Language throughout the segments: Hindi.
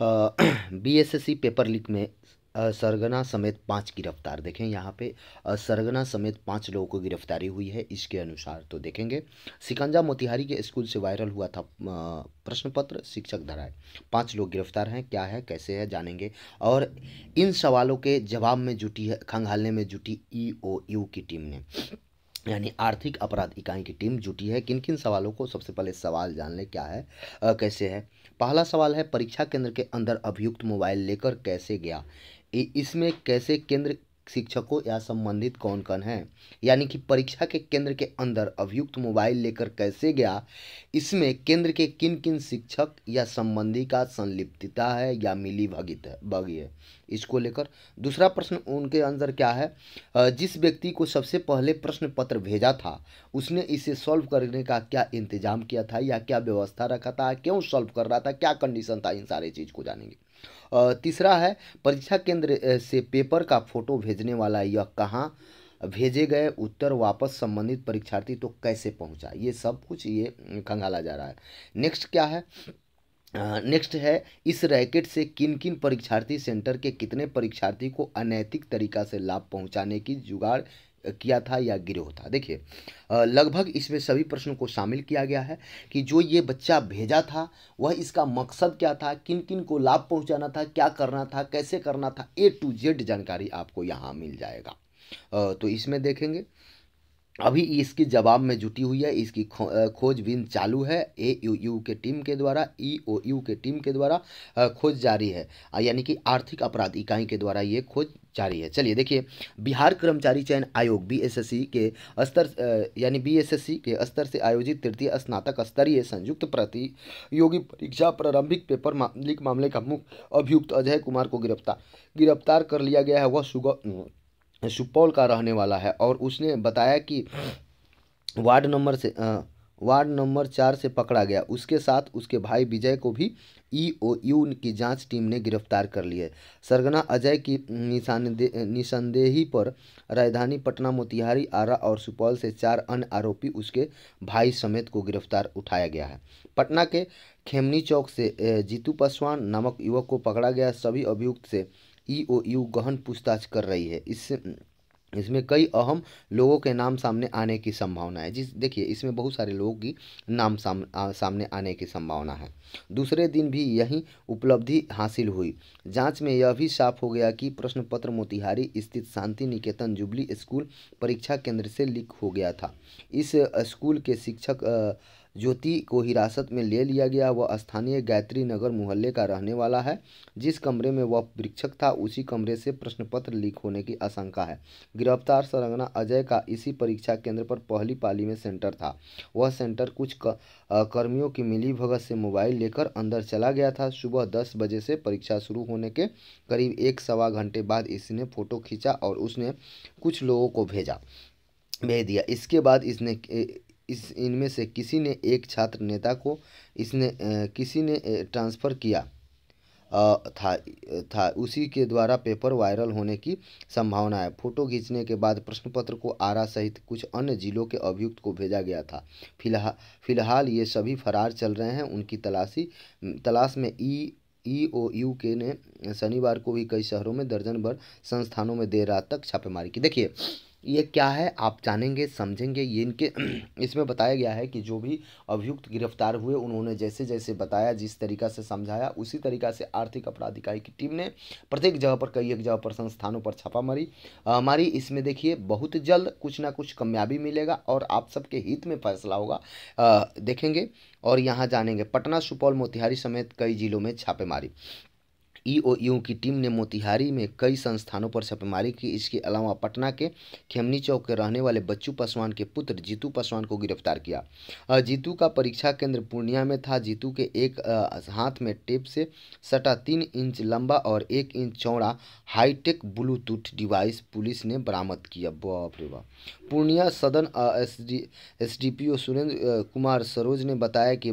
बीएसएससी पेपर लीक में सरगना समेत पाँच गिरफ़्तार देखें। यहाँ पे सरगना समेत पाँच लोगों को गिरफ्तारी हुई है, इसके अनुसार तो देखेंगे। सिकंजा मोतिहारी के स्कूल से वायरल हुआ था प्रश्न पत्र शिक्षक धराए। पाँच लोग गिरफ़्तार हैं, क्या है, कैसे है, जानेंगे। और इन सवालों के जवाब में जुटी है, खंगालने में जुटी ईओयू की टीम ने। यानी आर्थिक अपराध इकाई की टीम जुटी है। किन किन सवालों को सबसे पहले सवाल जान ले क्या है आ, कैसे है? पहला सवाल है परीक्षा केंद्र के अंदर अभियुक्त मोबाइल लेकर कैसे गया? इसमें कैसे केंद्र शिक्षकों या संबंधित कौन कौन हैं? यानी कि परीक्षा के केंद्र के अंदर अभियुक्त मोबाइल लेकर कैसे गया? इसमें केंद्र के किन किन शिक्षक या संबंधी का संलिप्तता है या मिली भगित है भगी है? इसको लेकर दूसरा प्रश्न उनके अंदर क्या है? जिस व्यक्ति को सबसे पहले प्रश्न पत्र भेजा था, उसने इसे सॉल्व करने का क्या इंतज़ाम किया था या क्या व्यवस्था रखा था? क्यों सॉल्व कर रहा था? क्या कंडीशन था इन सारे चीज़ को जानेंगे? तीसरा है, परीक्षा केंद्र से पेपर का फ़ोटो भेजने वाला है यह कहाँ भेजे गए उत्तर वापस संबंधित परीक्षार्थी तो कैसे पहुँचा? ये सब कुछ ये खंगाला जा रहा है। नेक्स्ट क्या है? नेक्स्ट है, इस रैकेट से किन किन परीक्षार्थी सेंटर के कितने परीक्षार्थी को अनैतिक तरीका से लाभ पहुँचाने की जुगाड़ किया था या गिरोह था? देखिए लगभग इसमें सभी प्रश्नों को शामिल किया गया है कि जो ये बच्चा भेजा था, वह इसका मकसद क्या था? किन किन को लाभ पहुंचाना था? क्या करना था? कैसे करना था? ए टू जेड जानकारी आपको यहाँ मिल जाएगा। तो इसमें देखेंगे अभी इसके जवाब में जुटी हुई है इसकी खो, खोजबीन चालू है ए यू यू के टीम के द्वारा ई ओ यू के टीम के द्वारा खोज जारी है। यानी कि आर्थिक अपराध इकाई के द्वारा ये खोज जारी है। चलिए देखिए बिहार कर्मचारी चयन आयोग बीएसएससी के स्तर यानी बीएसएससी के स्तर से आयोजित तृतीय स्नातक स्तरीय संयुक्त प्रतियोगी परीक्षा प्रारंभिक पेपर मा, लीक मामले का मुख्य अभियुक्त अजय कुमार को गिरफ़्तार गिरफ़्तार कर लिया गया है। वह सुगौ सुपौल का रहने वाला है और उसने बताया कि वार्ड नंबर से वार्ड नंबर चार से पकड़ा गया। उसके साथ उसके भाई विजय को भी ई ओ यू की जाँच टीम ने गिरफ़्तार कर लिया सरगना अजय की निशानदे निशानदेही पर राजधानी पटना, मोतिहारी, आरा और सुपौल से चार अन्य आरोपी उसके भाई समेत को गिरफ़्तार उठाया गया है। पटना के खेमनी चौक से जीतू पासवान नामक युवक को पकड़ा गया। सभी अभियुक्त से ईओयू गहन पूछताछ कर रही है। इससे इसमें कई अहम लोगों के नाम सामने आने की संभावना है। जिस देखिए इसमें बहुत सारे लोगों की नाम साम, आ, सामने आने की संभावना है। दूसरे दिन भी यही उपलब्धि हासिल हुई। जाँच में यह भी साफ़ हो गया कि प्रश्न पत्र मोतिहारी स्थित शांति निकेतन जुबली स्कूल परीक्षा केंद्र से लीक हो गया था। इस स्कूल के शिक्षक अ, ज्योति को हिरासत में ले लिया गया। वह स्थानीय गायत्री नगर मोहल्ले का रहने वाला है। जिस कमरे में वह परीक्षक था, उसी कमरे से प्रश्न पत्र लीक होने की आशंका है। गिरफ़्तार सरंगना अजय का इसी परीक्षा केंद्र पर पहली पाली में सेंटर था। वह सेंटर कुछ कर्मियों की मिली भगत से मोबाइल लेकर अंदर चला गया था। सुबह दस बजे से परीक्षा शुरू होने के करीब एक सवा घंटे बाद इसने फ़ोटो खींचा और उसने कुछ लोगों को भेजा, भेज दिया। इसके बाद इसने इस, इनमें से किसी ने एक छात्र नेता को इसने किसी ने ट्रांसफ़र किया। था था, उसी के द्वारा पेपर वायरल होने की संभावना है। फ़ोटो खींचने के बाद प्रश्न पत्र को आरा सहित कुछ अन्य जिलों के अभियुक्त को भेजा गया था। फ़िलहाल फ़िलहाल ये सभी फरार चल रहे हैं। उनकी तलाशी, तलाश में ई, ईओयू के ने शनिवार को भी कई शहरों में दर्जन भर संस्थानों में देर रात तक छापेमारी की। देखिए ये क्या है? आप जानेंगे समझेंगे ये इनके इसमें बताया गया है कि जो भी अभियुक्त गिरफ़्तार हुए उन्होंने जैसे जैसे बताया जिस तरीका से समझाया उसी तरीका से आर्थिक अपराध इकाई की टीम ने प्रत्येक जगह पर कई एक जगह पर संस्थानों पर छापा मारी। हमारी इसमें देखिए बहुत जल्द कुछ ना कुछ कामयाबी मिलेगा और आप सबके हित में फैसला होगा। अ, देखेंगे और यहाँ जानेंगे। पटना सुपौल मोतिहारी समेत कई जिलों में छापेमारी। ईओयू की टीम ने मोतिहारी में कई संस्थानों पर छापेमारी की। इसके अलावा पटना के खेमनी चौक के रहने वाले बच्चू पासवान के पुत्र जीतू पासवान को गिरफ़्तार किया। जीतू का परीक्षा केंद्र पूर्णिया में था। जीतू के एक हाथ में टेप से सटा तीन इंच लंबा और एक इंच चौड़ा हाईटेक ब्लूटूथ डिवाइस पुलिस ने बरामद किया। पूर्णिया सदन S D P Surendra Kumar Saroj ने बताया कि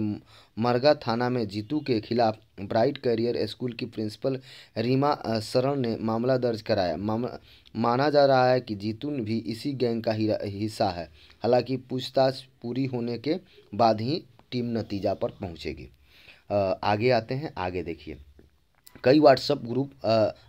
मरगा थाना में जीतू के खिलाफ ब्राइट कैरियर स्कूल की प्रिंसिपल रीमा शरण ने मामला दर्ज कराया। माना जा रहा है कि जीतून भी इसी गैंग का हिस्सा है। हालाँकि पूछताछ पूरी होने के बाद ही टीम नतीजा पर पहुंचेगी। आगे आते हैं, आगे देखिए। कई व्हाट्सएप ग्रुप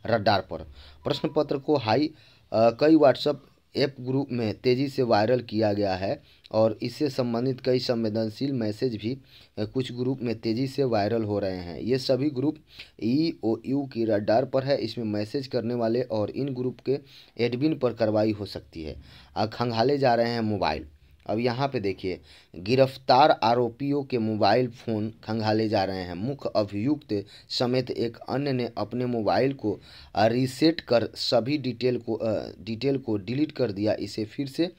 रडार पर। प्रश्न पत्र को हाई कई व्हाट्सएप ऐप ग्रुप में तेज़ी से वायरल किया गया है और इससे संबंधित कई संवेदनशील मैसेज भी कुछ ग्रुप में तेज़ी से वायरल हो रहे हैं। ये सभी ग्रुप ई ओ यू की रडार पर है। इसमें मैसेज करने वाले और इन ग्रुप के एडमिन पर कार्रवाई हो सकती है। खंगाले जा रहे हैं मोबाइल। अब यहाँ पे देखिए, गिरफ़्तार आरोपियों के मोबाइल फ़ोन खंगाले जा रहे हैं। मुख्य अभियुक्त समेत एक अन्य ने अपने मोबाइल को रीसेट कर सभी डिटेल को डिटेल को डिलीट कर दिया। इसे फिर से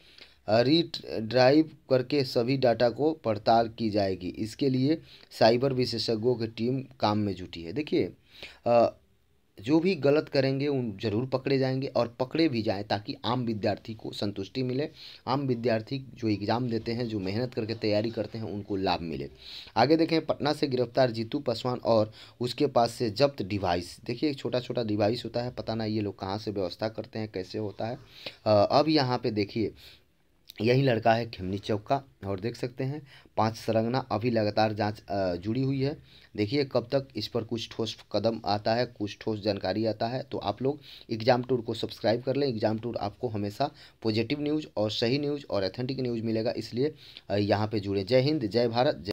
रीड्राइव करके सभी डाटा को पड़ताल की जाएगी। इसके लिए साइबर विशेषज्ञों की टीम काम में जुटी है। देखिए जो भी गलत करेंगे, उन ज़रूर पकड़े जाएँगे और पकड़े भी जाएँ ताकि आम विद्यार्थी को संतुष्टि मिले। आम विद्यार्थी जो एग्ज़ाम देते हैं, जो मेहनत करके तैयारी करते हैं, उनको लाभ मिले। आगे देखें, पटना से गिरफ़्तार जीतू पासवान और उसके पास से जब्त डिवाइस। देखिए, एक छोटा छोटा डिवाइस होता है, पता ना ये लोग कहाँ से व्यवस्था करते हैं, कैसे होता है। अब यहाँ पर देखिए यही लड़का है खिमनी चौक का। और देख सकते हैं, पाँच सरंगना अभी लगातार जाँच जुड़ी हुई है। देखिए कब तक इस पर कुछ ठोस कदम आता है, कुछ ठोस जानकारी आता है तो आप लोग एग्ज़ाम टूर को सब्सक्राइब कर लें। एग्ज़ाम टूर आपको हमेशा पॉजिटिव न्यूज़ और सही न्यूज़ और अथेंटिक न्यूज़ मिलेगा, इसलिए यहाँ पे जुड़े। जय हिंद, जय भारत, जय